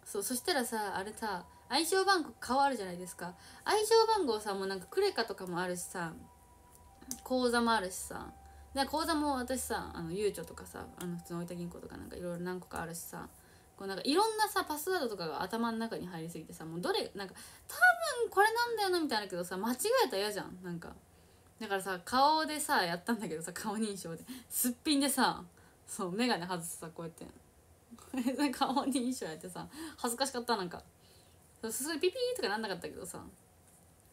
そうそしたらさあれさ愛情番号変わるじゃないですか。愛情番号さもうなんかクレカとかもあるしさ。口座もあるしさ。で口座も私さあのゆうちょとかさあの普通の大分銀行とかなんかいろいろ何個かあるしさ。こうなんかいろんなさパスワードとかが頭の中に入りすぎてさもうどれなんか多分これなんだよなみたいなけどさ間違えたら嫌じゃん。なんか。だからさ顔でさやったんだけどさ顔認証で。すっぴんでさそう眼鏡外すさこうやって。顔認証やってさ恥ずかしかったなんか。すごいピピーとかなんなかったけどさ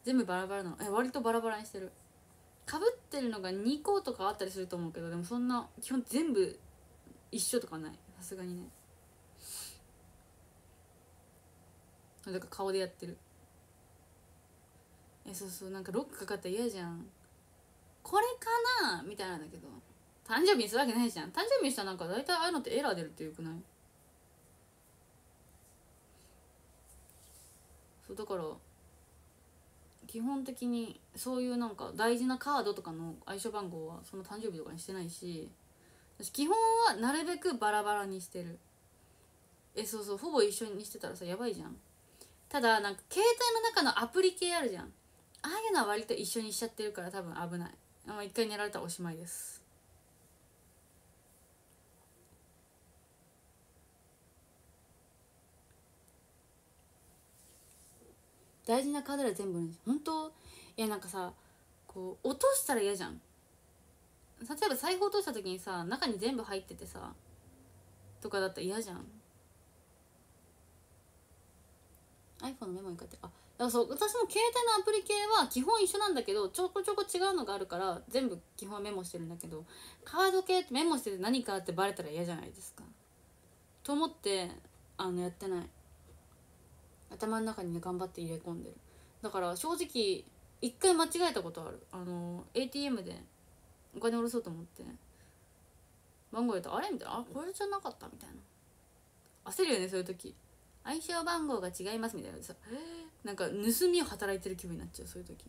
全部バラバラなの。え割とバラバラにしてる。かぶってるのが2個とかあったりすると思うけどでもそんな基本全部一緒とかない。さすがにね。だから顔でやってる。えそうそう。なんかロックかかったら嫌じゃん。これかなみたいなんだけど。誕生日にするわけないじゃん。誕生日にしたらなんか大体ああいうのってエラー出るってよくない？そうだから基本的にそういうなんか大事なカードとかの相性番号はその誕生日とかにしてないし私基本はなるべくバラバラにしてる。えそうそうほぼ一緒にしてたらさやばいじゃん。ただなんか携帯の中のアプリ系あるじゃん。ああいうのは割と一緒にしちゃってるから多分危ない。一回寝られたらおしまいです。大事なカードは全部本当？いやなんかさこう落としたら嫌じゃん。例えば財布落とした時にさ中に全部入っててさとかだったら嫌じゃん。iPhone のメモに書いてあだからそう私も携帯のアプリ系は基本一緒なんだけどちょこちょこ違うのがあるから全部基本メモしてるんだけどカード系ってメモしてて何かってバレたら嫌じゃないですか。と思ってあのやってない。頭の中にね頑張って入れ込んでる。だから正直一回間違えたことある。あの ATM でお金下ろそうと思って。番号入れたあれ？みたいな。あこれじゃなかった？みたいな。焦るよねそういう時。暗証番号が違いますみたいな。さなんか盗みを働いてる気分になっちゃうそういう時。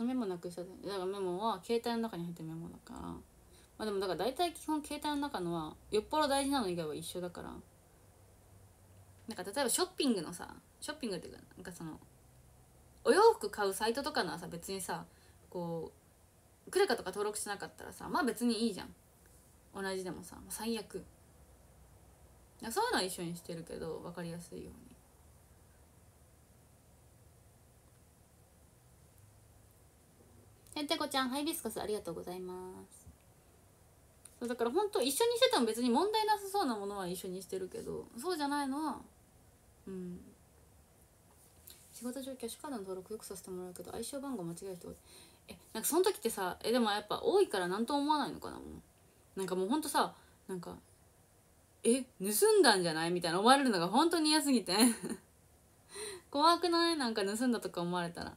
そのメモなくしただからメモは携帯の中に入ってるメモだから。まあでもだから大体基本携帯の中のはよっぽど大事なの以外は一緒だから。なんか例えばショッピングのさショッピングっていうかなんかそのお洋服買うサイトとかのはさ別にさこうクレカとか登録しなかったらさまあ別にいいじゃん。同じでもさ最悪。そういうのは一緒にしてるけど分かりやすいように。てんてこちゃんハイビスカスありがとうございます。そうだから本当一緒にしてても別に問題なさそうなものは一緒にしてるけどそうじゃないのはうん。仕事上キャッシュカードの登録よくさせてもらうけど相性番号間違える人えなんかその時ってさえでもやっぱ多いから何とも思わないのかな？もうなんかもうほんとさなんかえ盗んだんじゃない？みたいな思われるのが本当に嫌すぎて。怖くない？なんか盗んだとか思われたら。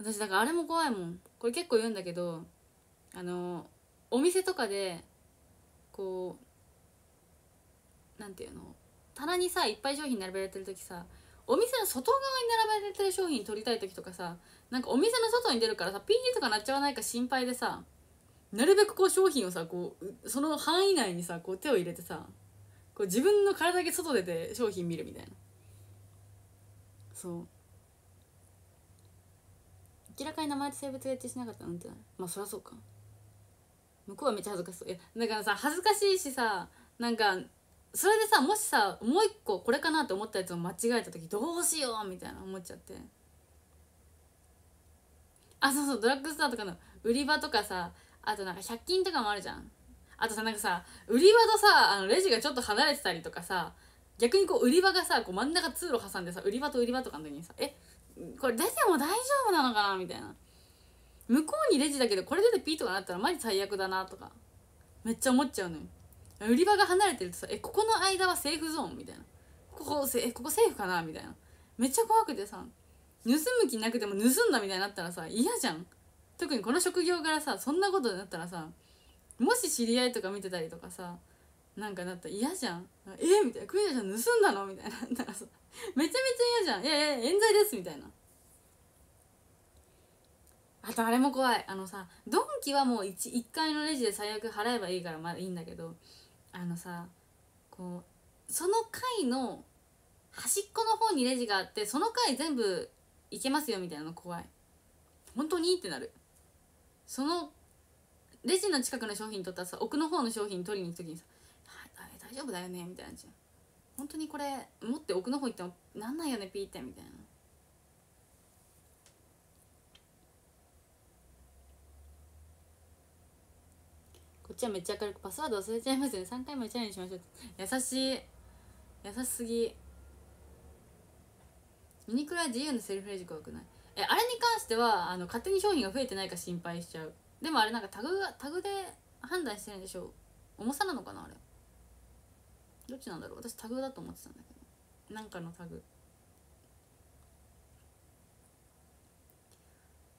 私だからあれも怖いもん。これ結構言うんだけどあのお店とかでこうなんていうの棚にさいっぱい商品並べられてる時さお店の外側に並べられてる商品取りたい時とかさなんかお店の外に出るからさピーとかなっちゃわないか心配でさなるべくこう商品をさこうその範囲内にさこう手を入れてさこう自分の体だけ外出て商品見るみたいな。そう。明らかに名前と性別が一致しなかったなんて。ないまあそりゃそうか。向こうはめっちゃ恥ずかしそう。いやだからさ恥ずかしいしさなんかそれでさもしさもう一個これかなって思ったやつを間違えた時どうしようみたいな思っちゃって。あそうそうドラッグストアとかの売り場とかさあとなんか100均とかもあるじゃん。あとさなんかさ売り場とさあのレジがちょっと離れてたりとかさ逆にこう売り場がさこう真ん中通路挟んでさ売り場と売り場とかの時にさえ？これ出ても大丈夫なのかなみたいな。向こうにレジだけどこれ出てピーとかなったらマジ最悪だなとか。めっちゃ思っちゃうのよ。売り場が離れてるとさえここの間はセーフゾーンみたいな。ここえここセーフかなみたいな。めっちゃ怖くてさ盗む気なくても盗んだみたいになったらさ嫌じゃん。特にこの職業柄さそんなことになったらさもし知り合いとか見てたりとかさなんかなったら嫌じゃん。え、みたいな。クイズちゃん盗んだの？みたいな。なったらさめちゃめちゃ嫌じゃん。いやいや冤罪ですみたいな。あとあれも怖い。あのさドンキはもう 1, 1階のレジで最悪払えばいいからまだいいんだけどあのさこうその階の端っこの方にレジがあってその階全部行けますよみたいなの怖い。本当にってなる。そのレジの近くの商品取ったらさ奥の方の商品取りに行く時にさ「大丈夫だよね」みたいなじゃん。本当にこれ持って奥の方行ってもなんないよねピーってみたいな。こっちはめっちゃ明るくパスワード忘れちゃいますよね。3回もチャレンジしましょう。優しい。優しすぎ。ユニクロは自由のセルフレジ怖くない？えあれに関してはあの勝手に商品が増えてないか心配しちゃう。でもあれなんかタグタグで判断してるんでしょう。重さなのかなあれ。どっちなんだろう？私タグだと思ってたんだけど。なんかのタグ。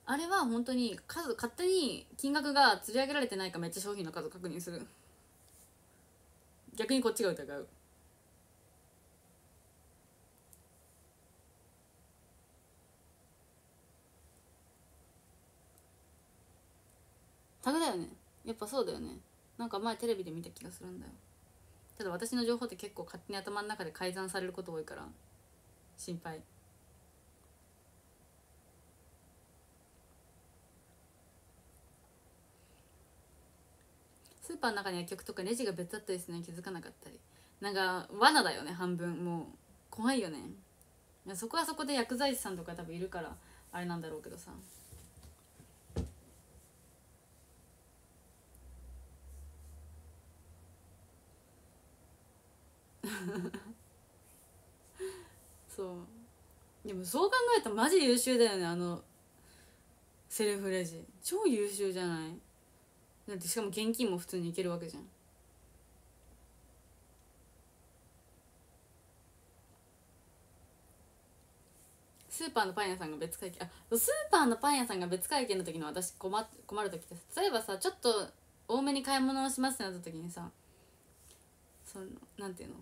あれは本当に数勝手に金額が釣り上げられてないかめっちゃ商品の数確認する。逆にこっちが疑う。タグだよね。やっぱそうだよね。なんか前テレビで見た気がするんだよ。ただ私の情報って結構勝手に頭の中で改ざんされること多いから心配。スーパーの中に薬局とかレジが別だったりするのに気づかなかったり。なんか罠だよね半分。もう怖いよね。いやそこはそこで薬剤師さんとか多分いるからあれなんだろうけどさ。そう。でもそう考えたらマジ優秀だよねあのセルフレジ。超優秀じゃない？だってしかも現金も普通にいけるわけじゃん。スーパーのパン屋さんが別会計あスーパーのパン屋さんが別会計の時の私困困る時って例えばさちょっと多めに買い物をしますってなった時にさそのなんていうの？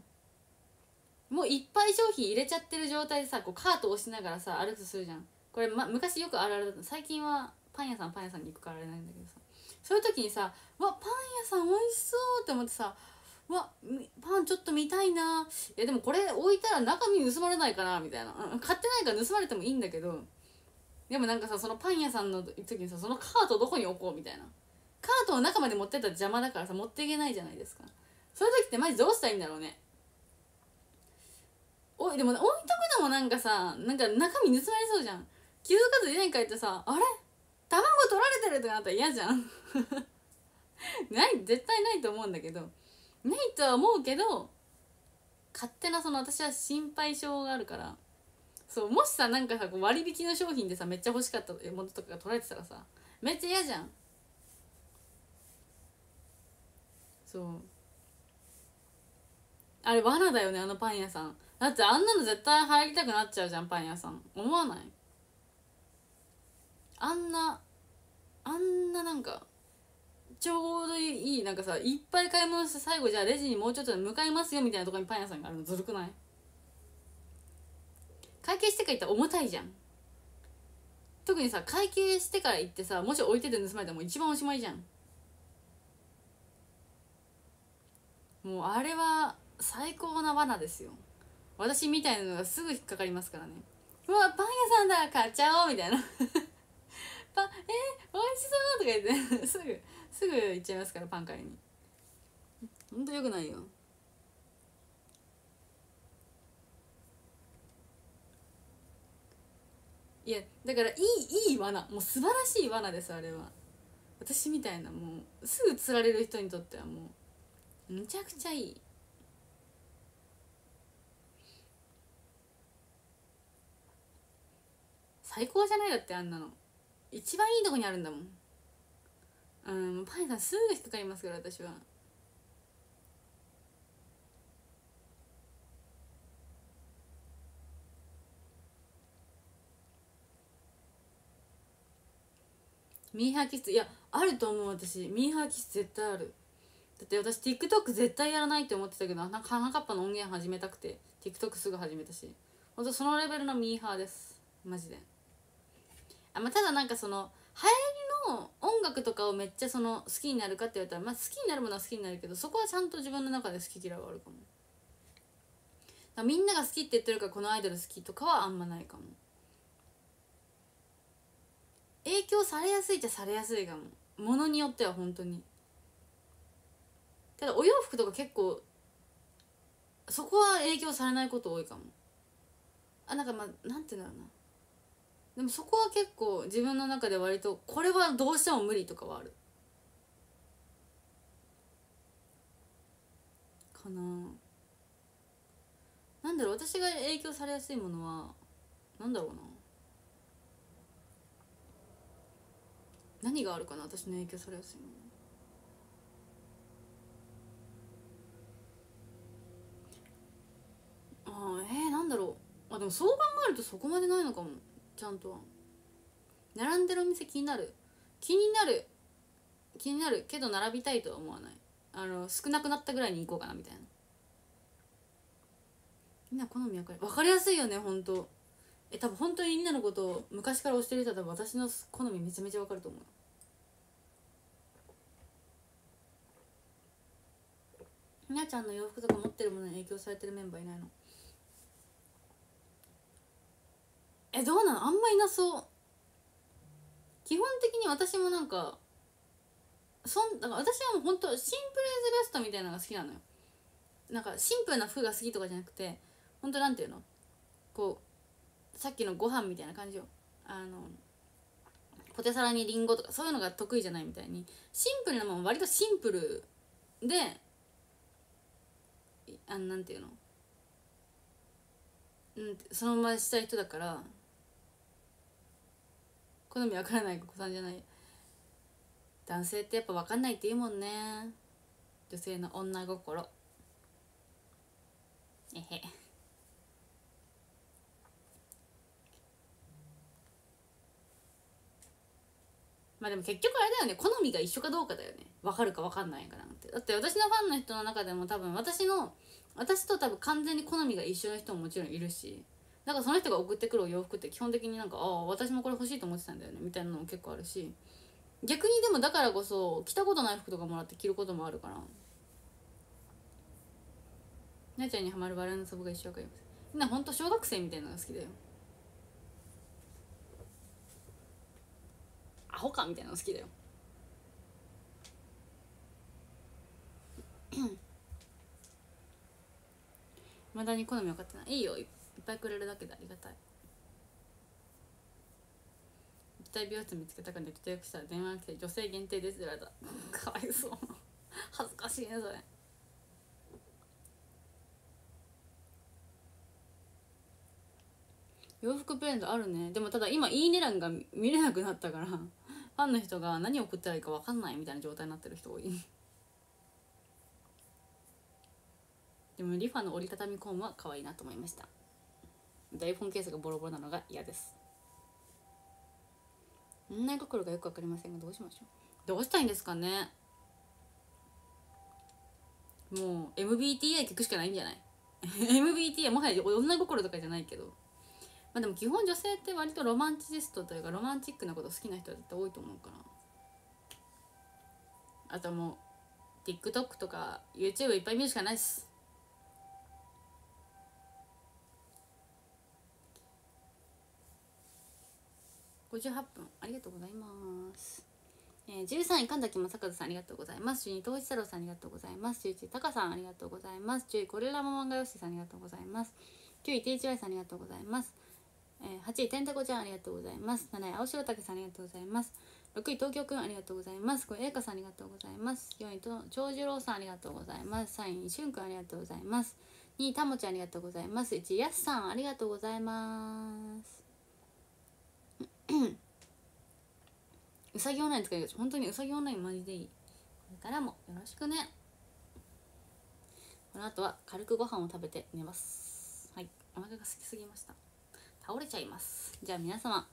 もういっぱい商品入れちゃってる状態でさこうカート押しながらさ歩くとするじゃん。これ、ま、昔よくあるあるだった。最近はパン屋さんパン屋さんに行くからあれないんだけどさ。そういう時にさ「わパン屋さん美味しそう」って思ってさ「わパンちょっと見たいな」いやでもこれ置いたら中身盗まれないかなみたいな、うん、買ってないから盗まれてもいいんだけど。でもなんかさそのパン屋さんの時にさそのカートどこに置こうみたいな。カートを中まで持ってったら邪魔だからさ持っていけないじゃないですか。そういう時ってマジどうしたらいいんだろうね。おいでも置いとくのもなんかさなんか中身盗まれそうじゃん。気づかず家に帰ってさあれ？卵取られてるとかなったら嫌じゃん。ない絶対ないと思うんだけど。ないとは思うけど勝手なその私は心配性があるから。そうもしさなんかさ割引の商品でさめっちゃ欲しかったものとかが取られてたらさめっちゃ嫌じゃん。そう。あれ罠だよねあのパン屋さん。だってあんなの絶対入りたくなっちゃうじゃんパン屋さん。思わない？あんなあんななんかちょうどいいなんかさいっぱい買い物して最後じゃあレジにもうちょっと向かいますよみたいなところにパン屋さんがあるの。ずるくない？会計してから行ったら重たいじゃん。特にさ会計してから行ってさもし置いてて盗まれたらもう一番おしまいじゃん。もうあれは最高な罠ですよ。私みたいなのがすぐ引っかかりますからね。うわパン屋さんだ買っちゃおうみたいな。パンえー、美味しそうとか言って。すぐすぐ行っちゃいますからパン買いに。ほんとよくないよ。いやだからいいいい罠。もう素晴らしい罠ですあれは。私みたいなもうすぐ釣られる人にとってはもうむちゃくちゃいい。最高じゃないだってあんなの。一番いいとこにあるんだもん。うんパン屋さんすぐ引っかかりますから私は。ミーハー気質いやあると思う私。ミーハー気質絶対ある。だって私 TikTok 絶対やらないって思ってたけどなんか花かっぱの音源始めたくて TikTok すぐ始めたし。ほんとそのレベルのミーハーです。マジで。あ、まあ、ただなんかその流行りの音楽とかをめっちゃその好きになるかって言われたら、まあ、好きになるものは好きになるけどそこはちゃんと自分の中で好き嫌いはあるかも。かみんなが好きって言ってるからこのアイドル好きとかはあんまないかも。影響されやすいっちゃされやすいかもものによっては本当に。ただお洋服とか結構そこは影響されないこと多いかも。あなんかまあなんて言うんだろうな。でもそこは結構自分の中で割とこれはどうしても無理とかはある。かな。なんだろう私が影響されやすいものはなんだろうな。何があるかな私の影響されやすいもの。ああえー、なんだろう。あでもそう考えるとそこまでないのかも。ちゃんと。並んでるお店気になる。気になる。気になる。けど並びたいとは思わない。あの少なくなったぐらいに行こうかなみたいな。みんな好み分かる分かりやすいよね本当。え多分本当にみんなのことを昔から推してる人は多分私の好みめちゃめちゃ分かると思うみなちゃんの洋服とか持ってるものに影響されてるメンバーいないの？えどうなの？あんまいなそう。基本的に私もなんかそんだから私はもう本当シンプルイズベストみたいなのが好きなのよ。なんかシンプルな服が好きとかじゃなくて本当なんていうの？こうさっきのご飯みたいな感じよ。あのポテサラにリンゴとかそういうのが得意じゃないみたいにシンプルなもん割とシンプルであのなんていうの？うんそのまましたい人だから好みわからない子さんじゃない。男性ってやっぱ分かんないって言うもんね。女性の女心。えへ。まあでも結局あれだよね。好みが一緒かどうかだよね。分かるか分かんないかなんて。だって私のファンの人の中でも多分私の私と多分完全に好みが一緒の人ももちろんいるし。だかその人が送ってくるお洋服って基本的になんかああ私もこれ欲しいと思ってたんだよねみたいなのも結構あるし逆にでもだからこそ着たことない服とかもらって着ることもあるから。なちゃんにはまるバラのツボが一緒かります。みんなほんと小学生みたいなのが好きだよ。アホかみたいなの好きだよ。まだに好み分かってない。いいよいっぱい。くれるだけでありがたい。行きたい美容室見つけたから予約したら電話が来て女性限定ですって言われた。かわいそう。恥ずかしいねそれ。洋服ブレンドあるね。でもただ今いいね欄が見れなくなったからファンの人が何送ったらいいか分かんないみたいな状態になってる人多い。でもリファの折りたたみコームは可愛いなと思いました。台本ケースがボロボロなのが嫌です。女心がよく分かりませんがどうしましょう。どうしたいんですかね。もう MBTI 聞くしかないんじゃない？MBTI もはや女心とかじゃないけど。まあでも基本女性って割とロマンチストというかロマンチックなこと好きな人は絶対多いと思うから。あともう TikTok とか YouTube いっぱい見るしかないっす。58分ありがとうございます。えー、13位神崎正和さんありがとうございます。12位東一太郎さんありがとうございます。11位タカさんありがとうございます。10位これらも漫画よしさんありがとうございます。9位 THY さんありがとうございます。えー、8位てんたこちゃんありがとうございます。7位青白竹さんありがとうございます。6位東京くんありがとうございます。5位えかさんありがとうございます。4位と長寿郎さんありがとうございます。3位しゅんくんありがとうございます。2位たもちゃんありがとうございます。1位やすさんありがとうございます。うさぎオンライン使います本当にうさぎオンラインマジでいい。これからもよろしくね。この後は軽くご飯を食べて寝ます。はい。お腹が空きすぎました。倒れちゃいます。じゃあ皆様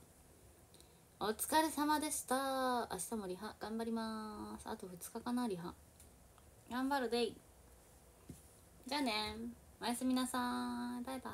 お疲れ様でした。明日もリハ頑張ります。あと2日かなリハ。頑張るでい。じゃあね。おやすみなさい。バイバイ。